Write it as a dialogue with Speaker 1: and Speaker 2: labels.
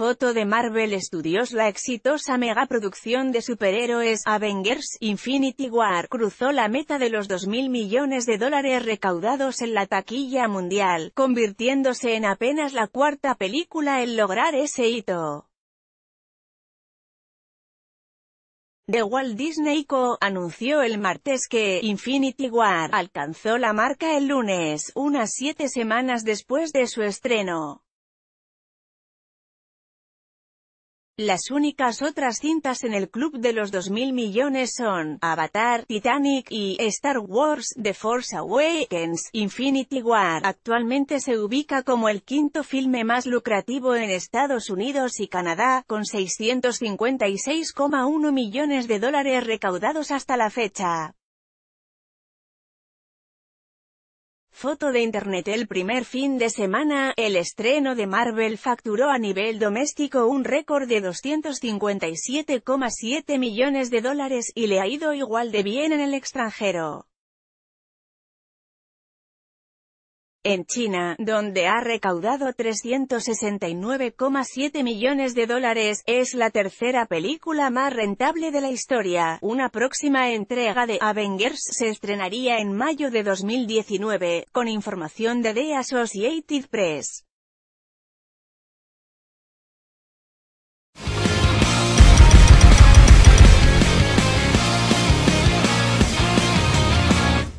Speaker 1: Foto de Marvel Studios La exitosa megaproducción de superhéroes Avengers Infinity War cruzó la meta de los 2.000 millones de dólares recaudados en la taquilla mundial, convirtiéndose en apenas la cuarta película en lograr ese hito. The Walt Disney Co. anunció el martes que Infinity War alcanzó la marca el lunes, unas siete semanas después de su estreno. Las únicas otras cintas en el club de los 2.000 millones son Avatar, Titanic y Star Wars The Force Awakens. Infinity War actualmente se ubica como el quinto filme más lucrativo en Estados Unidos y Canadá, con 656,1 millones de dólares recaudados hasta la fecha. Foto de Internet El primer fin de semana, el estreno de Marvel facturó a nivel doméstico un récord de 257,7 millones de dólares, y le ha ido igual de bien en el extranjero. En China, donde ha recaudado 369,7 millones de dólares, es la tercera película más rentable de la historia. Una próxima entrega de Avengers se estrenaría en mayo de 2019, con información de The Associated Press.